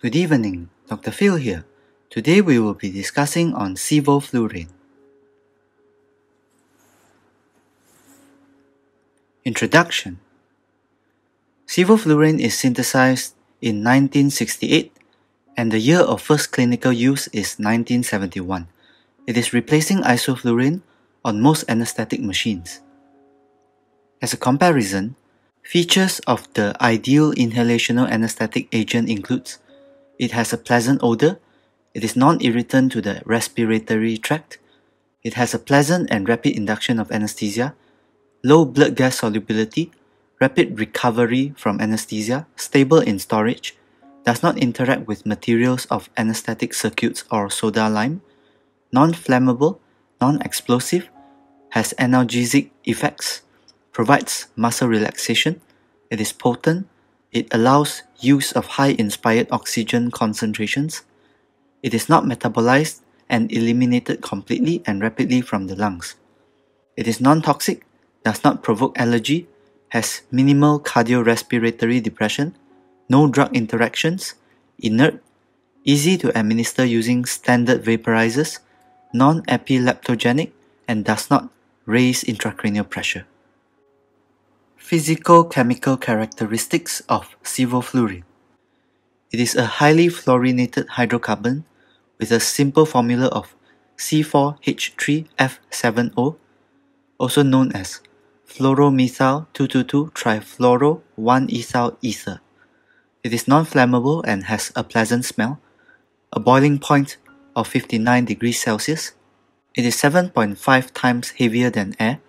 Good evening, Dr. Phil here. Today we will be discussing on sevoflurane. Introduction Sevoflurane is synthesized in 1968 and the year of first clinical use is 1971. It is replacing isoflurane on most anesthetic machines. As a comparison, features of the ideal inhalational anesthetic agent includes it has a pleasant odor, it is non-irritant to the respiratory tract, it has a pleasant and rapid induction of anesthesia, low blood gas solubility, rapid recovery from anesthesia, stable in storage, does not interact with materials of anesthetic circuits or soda lime, non-flammable, non-explosive, has analgesic effects, provides muscle relaxation, it is potent, it allows use of high inspired oxygen concentrations, it is not metabolized and eliminated completely and rapidly from the lungs. It is non-toxic, does not provoke allergy, has minimal cardiorespiratory depression, no drug interactions, inert, easy to administer using standard vaporizers, non-epileptogenic, and does not raise intracranial pressure. Physical-chemical characteristics of sevoflurane. It is a highly fluorinated hydrocarbon with a simple formula of C4H3F7O, also known as fluoromethyl 222-trifluoro-1-ethyl ether. It is non-flammable and has a pleasant smell, a boiling point of 59 degrees Celsius. It is 7.5 times heavier than air.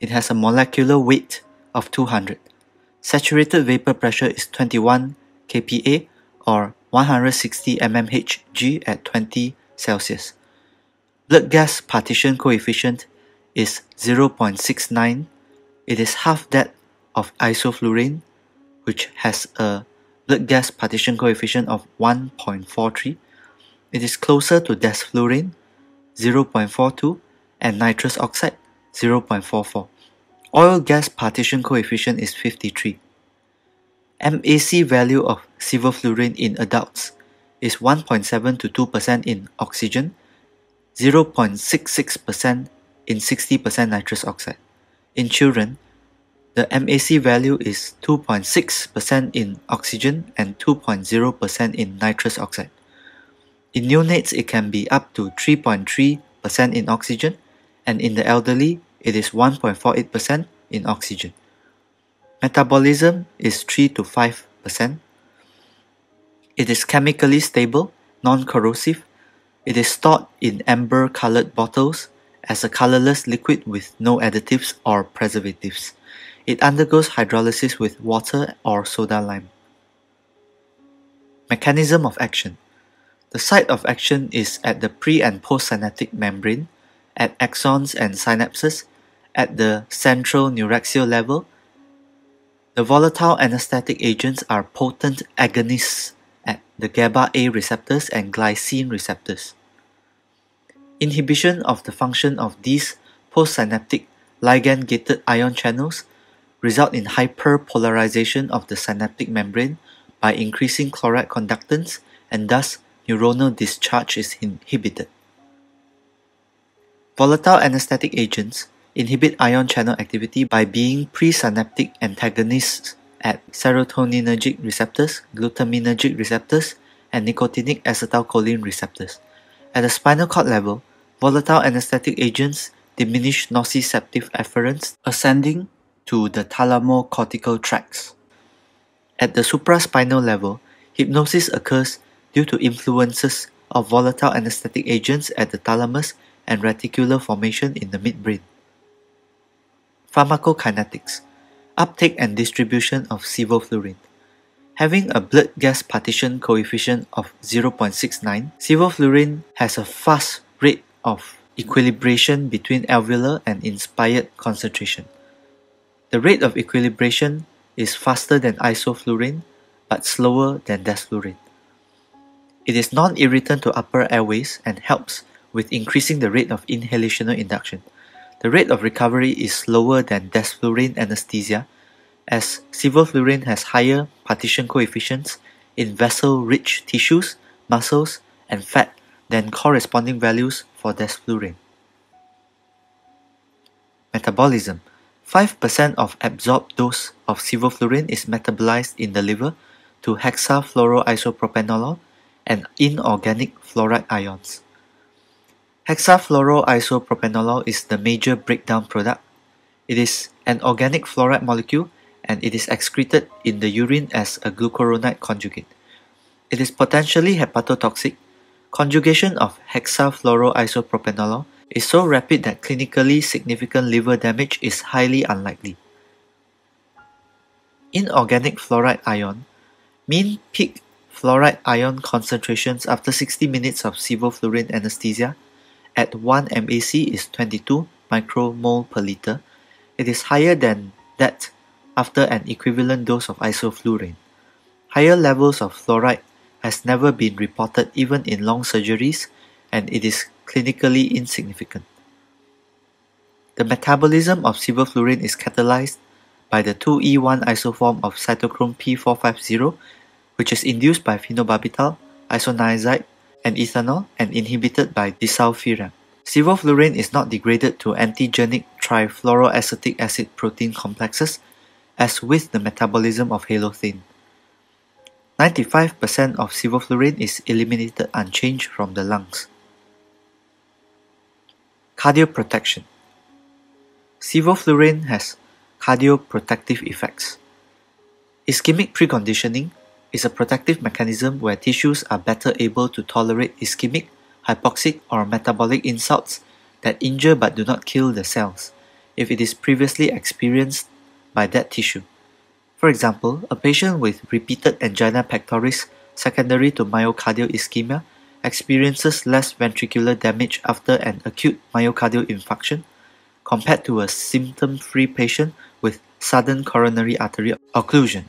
It has a molecular weight of 200. Saturated vapor pressure is 21 kPa or 160 mmHg at 20 Celsius. Blood gas partition coefficient is 0.69. It is half that of isoflurane, which has a blood gas partition coefficient of 1.43. It is closer to desflurane 0.42 and nitrous oxide 0.44. Oil gas partition coefficient is 53. MAC value of sevoflurane in adults is 1.7 to 2% in oxygen, 0.66% in 60% nitrous oxide. In children, the MAC value is 2.6% in oxygen and 2.0% in nitrous oxide. In neonates, it can be up to 3.3% in oxygen, and in the elderly, it is 1.48% in oxygen. Metabolism is 3 to 5%. It is chemically stable, non-corrosive. It is stored in amber-colored bottles as a colorless liquid with no additives or preservatives. It undergoes hydrolysis with water or soda lime. Mechanism of action The site of action is at the pre and postsynaptic membrane, at axons and synapses, at the central neuraxial level. The volatile anesthetic agents are potent agonists at the GABA A receptors and glycine receptors. Inhibition of the function of these postsynaptic ligand gated ion channels result in hyperpolarization of the synaptic membrane by increasing chloride conductance and thus neuronal discharge is inhibited. Volatile anesthetic agents inhibit ion channel activity by being presynaptic antagonists at serotoninergic receptors, glutaminergic receptors, and nicotinic acetylcholine receptors. At the spinal cord level, volatile anesthetic agents diminish nociceptive afferents ascending to the thalamocortical tracts. At the supraspinal level, hypnosis occurs due to influences of volatile anesthetic agents at the thalamus and reticular formation in the midbrain. Pharmacokinetics Uptake and distribution of sevoflurane. Having a blood gas partition coefficient of 0.69, sevoflurane has a fast rate of equilibration between alveolar and inspired concentration. The rate of equilibration is faster than isoflurane but slower than desflurane. It is non-irritant to upper airways and helps with increasing the rate of inhalational induction. The rate of recovery is slower than desflurane anesthesia as sevoflurane has higher partition coefficients in vessel-rich tissues, muscles, and fat than corresponding values for desflurane. Metabolism 5% of absorbed dose of sevoflurane is metabolized in the liver to hexafluoroisopropanolol and inorganic fluoride ions. Hexafluoroisopropanolol is the major breakdown product. It is an organic fluoride molecule and it is excreted in the urine as a glucuronide conjugate. It is potentially hepatotoxic. Conjugation of hexafluoroisopropanolol is so rapid that clinically significant liver damage is highly unlikely. Inorganic fluoride ion mean peak fluoride ion concentrations after 60 minutes of sevoflurane anesthesia at 1 MAC is 22 micromole per liter. It is higher than that after an equivalent dose of isoflurane. Higher levels of fluoride has never been reported even in long surgeries and it is clinically insignificant. The metabolism of sevoflurane is catalyzed by the 2E1 isoform of cytochrome P450 which is induced by phenobarbital, isoniazid, and ethanol and inhibited by disulfiram. Sevoflurane is not degraded to antigenic trifluoroacetic acid protein complexes as with the metabolism of halothane. 95% of sevoflurane is eliminated unchanged from the lungs. Cardioprotection Sevoflurane has cardioprotective effects. Ischemic preconditioning is a protective mechanism where tissues are better able to tolerate ischemic, hypoxic, or metabolic insults that injure but do not kill the cells if it is previously experienced by that tissue. For example, a patient with repeated angina pectoris secondary to myocardial ischemia experiences less ventricular damage after an acute myocardial infarction compared to a symptom-free patient with sudden coronary artery occlusion.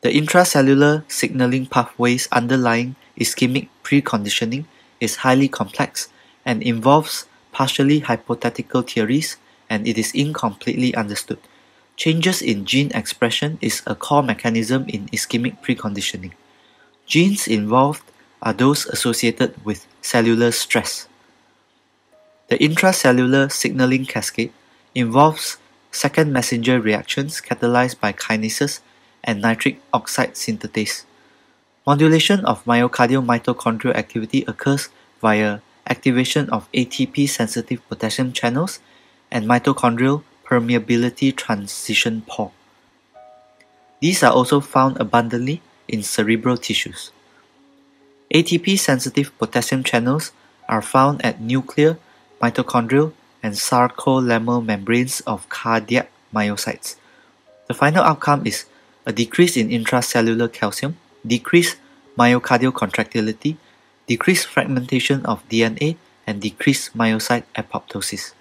The intracellular signaling pathways underlying ischemic preconditioning is highly complex and involves partially hypothetical theories and it is incompletely understood. Changes in gene expression is a core mechanism in ischemic preconditioning. Genes involved are those associated with cellular stress. The intracellular signaling cascade involves second messenger reactions catalyzed by kinases and nitric oxide synthetase. Modulation of myocardial mitochondrial activity occurs via activation of ATP-sensitive potassium channels and mitochondrial permeability transition pore. These are also found abundantly in cerebral tissues. ATP-sensitive potassium channels are found at nuclear, mitochondrial, and sarcolemmal membranes of cardiac myocytes. The final outcome is a decrease in intracellular calcium, decreased myocardial contractility, decreased fragmentation of DNA, and decreased myocyte apoptosis.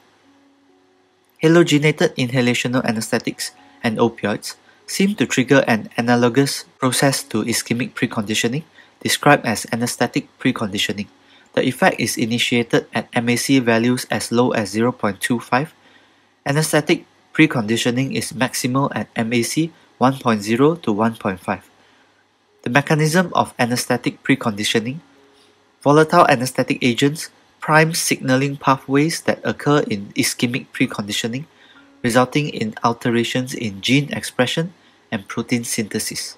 Halogenated inhalational anesthetics and opioids seem to trigger an analogous process to ischemic preconditioning, described as anesthetic preconditioning. The effect is initiated at MAC values as low as 0.25. Anesthetic preconditioning is maximal at MAC 1.0 to 1.5. The mechanism of anesthetic preconditioning Volatile anesthetic agents prime signaling pathways that occur in ischemic preconditioning, resulting in alterations in gene expression and protein synthesis.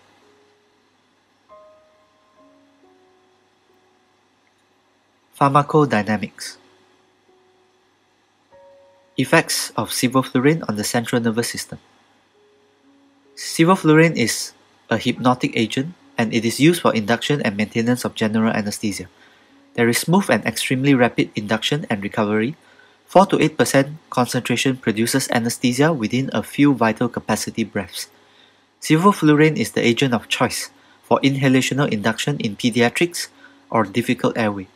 Pharmacodynamics Effects of sevoflurane on the central nervous system. Sevoflurane is a hypnotic agent and it is used for induction and maintenance of general anesthesia. There is smooth and extremely rapid induction and recovery. 4 to 8% concentration produces anesthesia within a few vital capacity breaths. Sevoflurane is the agent of choice for inhalational induction in pediatrics or difficult airway.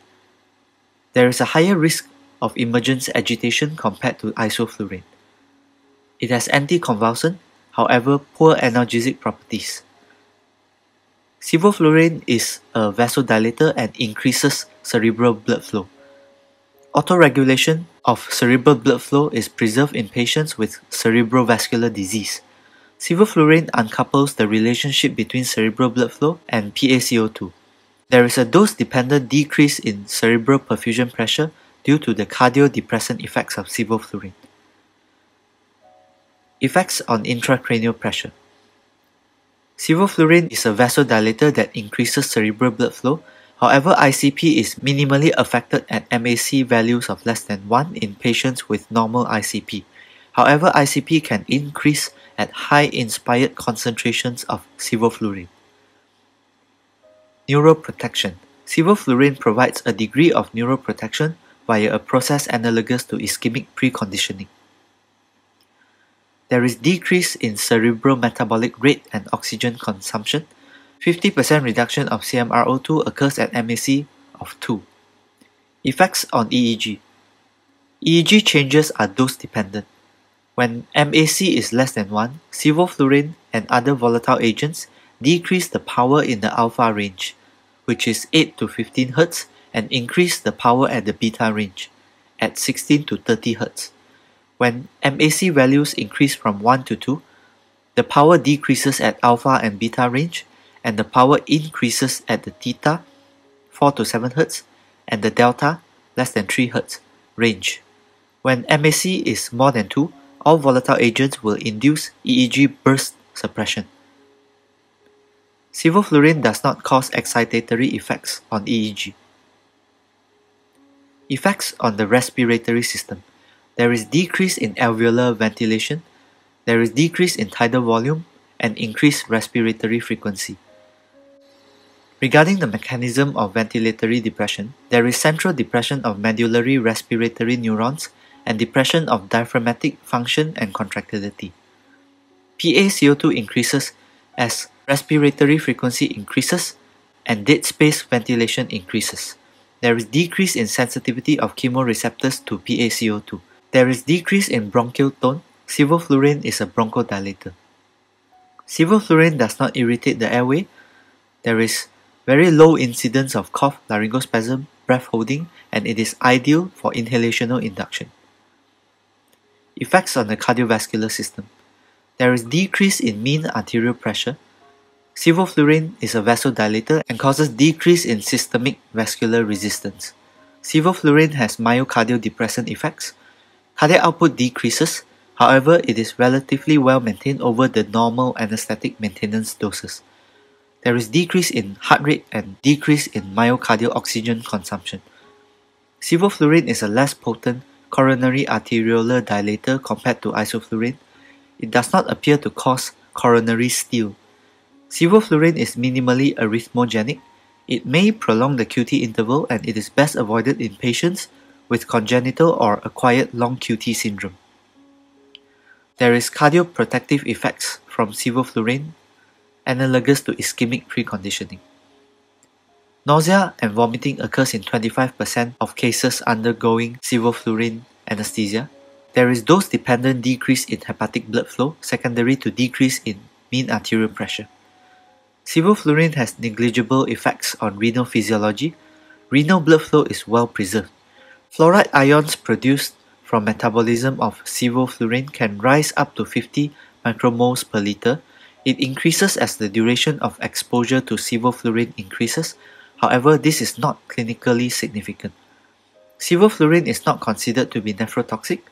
There is a higher risk of emergence agitation compared to isoflurane. It has anticonvulsant however poor analgesic properties. Sevoflurane is a vasodilator and increases cerebral blood flow. Autoregulation of cerebral blood flow is preserved in patients with cerebrovascular disease. Sevoflurane uncouples the relationship between cerebral blood flow and PaCO2. There is a dose-dependent decrease in cerebral perfusion pressure due to the cardiodepressant effects of sevoflurane. Effects on intracranial pressure. Sevoflurane is a vasodilator that increases cerebral blood flow. However, ICP is minimally affected at MAC values of less than 1 in patients with normal ICP. However, ICP can increase at high inspired concentrations of sevoflurane. Neuroprotection Sevoflurane provides a degree of neuroprotection via a process analogous to ischemic preconditioning. There is decrease in cerebral metabolic rate and oxygen consumption. 50% reduction of CMRO2 occurs at MAC of 2. Effects on EEG EEG changes are dose dependent. When MAC is less than 1, sevoflurane and other volatile agents decrease the power in the alpha range, which is 8 to 15 Hz, and increase the power at the beta range, at 16 to 30 Hz. When MAC values increase from 1 to 2, the power decreases at alpha and beta range, and the power increases at the theta, 4 to 7 Hz, and the delta, less than 3 Hz, range. When MAC is more than 2, all volatile agents will induce EEG burst suppression. Sevoflurane does not cause excitatory effects on EEG. Effects on the respiratory system. There is decrease in alveolar ventilation, there is decrease in tidal volume, and increased respiratory frequency. Regarding the mechanism of ventilatory depression, there is central depression of medullary respiratory neurons and depression of diaphragmatic function and contractility. PaCO2 increases as respiratory frequency increases and dead space ventilation increases. There is decrease in sensitivity of chemoreceptors to PaCO2. There is decrease in bronchial tone. Sevoflurane is a bronchodilator. Sevoflurane does not irritate the airway. There is very low incidence of cough, laryngospasm, breath holding, and it is ideal for inhalational induction. Effects on the cardiovascular system. There is decrease in mean arterial pressure. Sevoflurane is a vasodilator and causes decrease in systemic vascular resistance. Sevoflurane has myocardial depressant effects. Cardiac output decreases, however, it is relatively well maintained over the normal anesthetic maintenance doses. There is decrease in heart rate and decrease in myocardial oxygen consumption. Sevoflurane is a less potent coronary arteriolar dilator compared to isoflurane, it does not appear to cause coronary steal. Sevoflurane is minimally arrhythmogenic. It may prolong the QT interval and it is best avoided in patients with congenital or acquired long QT syndrome. There is cardioprotective effects from sevoflurane, analogous to ischemic preconditioning. Nausea and vomiting occurs in 25% of cases undergoing sevoflurane anesthesia. There is dose-dependent decrease in hepatic blood flow secondary to decrease in mean arterial pressure. Sevoflurane has negligible effects on renal physiology. Renal blood flow is well preserved. Fluoride ions produced from metabolism of sevoflurane can rise up to 50 micromoles per liter. It increases as the duration of exposure to sevoflurane increases However, this is not clinically significant. Sevoflurane is not considered to be nephrotoxic.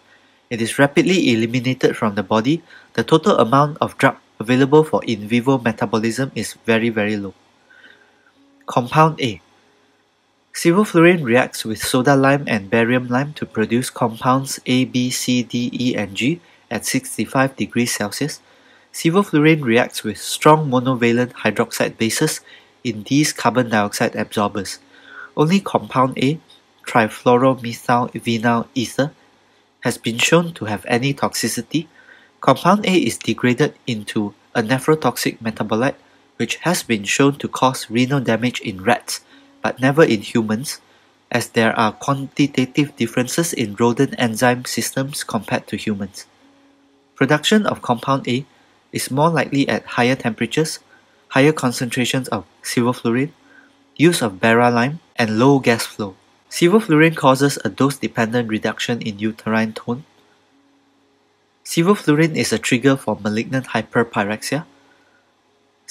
It is rapidly eliminated from the body. The total amount of drug available for in vivo metabolism is very very low. Compound A Sevoflurane reacts with soda lime and barium lime to produce compounds A, B, C, D, E, and G at 65 degrees Celsius. Sevoflurane reacts with strong monovalent hydroxide bases in these carbon dioxide absorbers. Only compound A, trifluoromethyl vinyl ether, has been shown to have any toxicity. Compound A is degraded into a nephrotoxic metabolite which has been shown to cause renal damage in rats but never in humans as there are quantitative differences in rodent enzyme systems compared to humans. Production of compound A is more likely at higher temperatures higher concentrations of sevoflurane, use of Baralyme, and low gas flow. Sevoflurane causes a dose-dependent reduction in uterine tone. Sevoflurane is a trigger for malignant hyperpyrexia.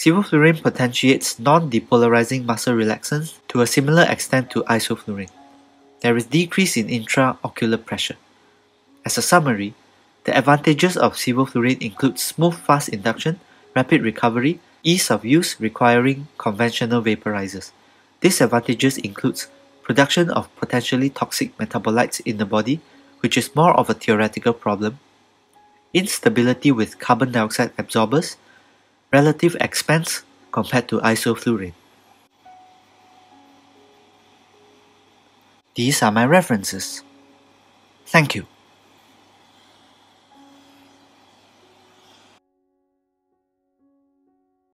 Sevoflurane potentiates non-depolarizing muscle relaxants to a similar extent to isoflurane. There is decrease in intraocular pressure. As a summary, the advantages of sevoflurane include smooth fast induction, rapid recovery, ease of use requiring conventional vaporizers. Disadvantages includes production of potentially toxic metabolites in the body, which is more of a theoretical problem, instability with carbon dioxide absorbers, relative expense compared to isoflurane. These are my references. Thank you.